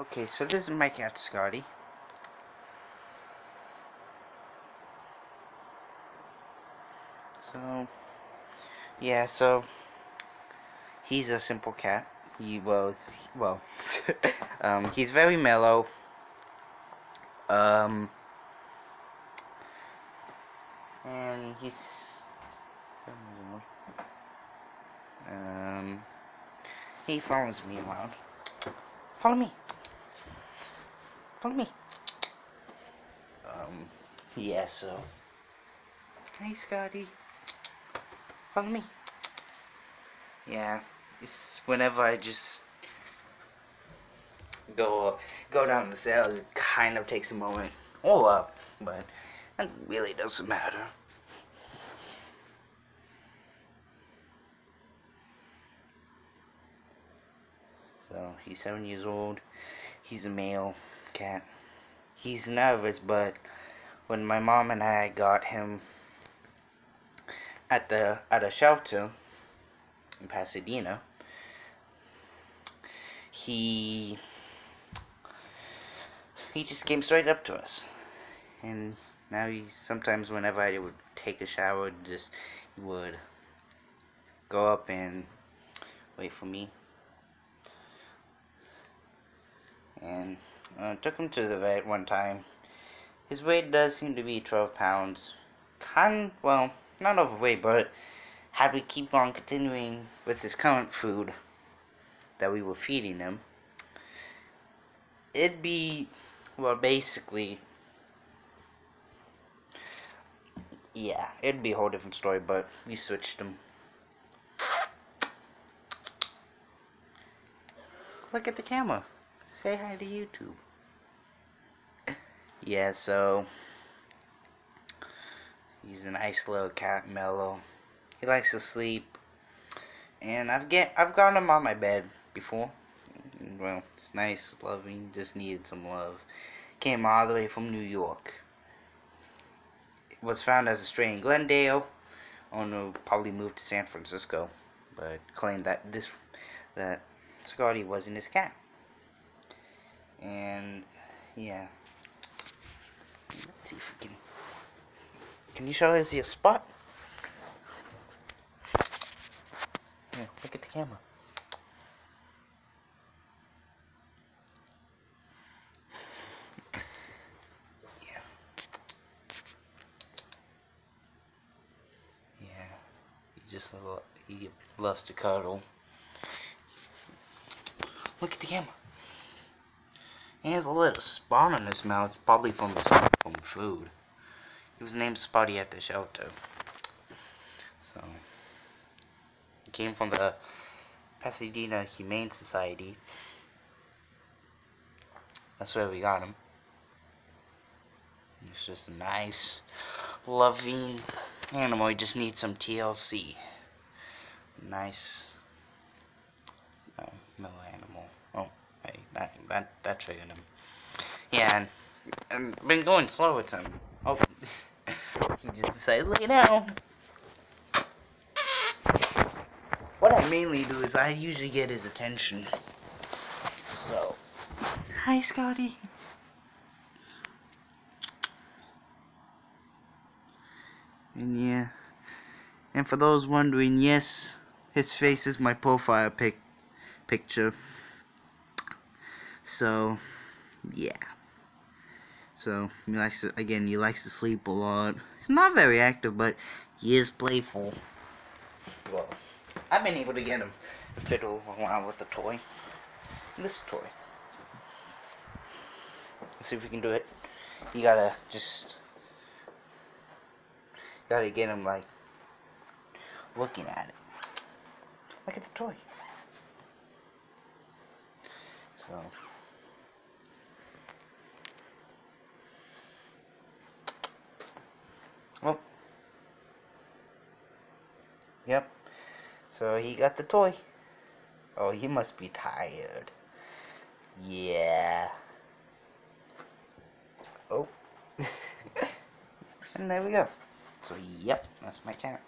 Okay, so this is my cat, Scotty. So, yeah, so he's a simple cat. He was well, um, he's very mellow. Um, and he's um, he follows me around. Follow me. Follow me. Um, yeah, so. Hey, Scotty. Follow me. Yeah, it's whenever I just go go down the stairs, it kind of takes a moment. Or up, but it really doesn't matter. So he's seven years old. He's a male cat. He's nervous, but when my mom and I got him at the at a shelter in Pasadena, he he just came straight up to us, and now he sometimes whenever I would take a shower, just he would go up and wait for me and uh, took him to the vet one time. His weight does seem to be 12 pounds. Kind, well, not overweight, but had we keep on continuing with his current food that we were feeding him, it'd be, well, basically, yeah, it'd be a whole different story, but we switched him. Look at the camera. Say hi to YouTube. yeah, so he's a nice little cat, mellow. He likes to sleep, and I've get I've gotten him on my bed before. Well, it's nice, loving. Just needed some love. Came all the way from New York. Was found as a stray in Glendale. Owner probably moved to San Francisco, but claimed that this that Scotty wasn't his cat and yeah. Let's see if we can can you show us your spot? Yeah, look at the camera. Yeah. Yeah. He just he loves to cuddle. Look at the camera he has a little spot on his mouth, probably from from food. He was named Spotty at the shelter. So, he came from the Pasadena Humane Society. That's where we got him. He's just a nice, loving animal. He just needs some TLC. Nice, uh, that that that triggered him. Yeah, and, and been going slow with him. Oh, he just decided to lay down. What I mainly do is I usually get his attention. So, hi Scotty. And yeah, and for those wondering, yes, his face is my profile pic picture. So, yeah. So, he likes to, again, he likes to sleep a lot. He's not very active, but he is playful. Well, I've been able to get him to fiddle around with a toy. This toy. Let's see if we can do it. You gotta just, gotta get him, like, looking at it. Look at the toy. So... Oh. Yep. So he got the toy. Oh, he must be tired. Yeah. Oh. and there we go. So, yep, that's my cat.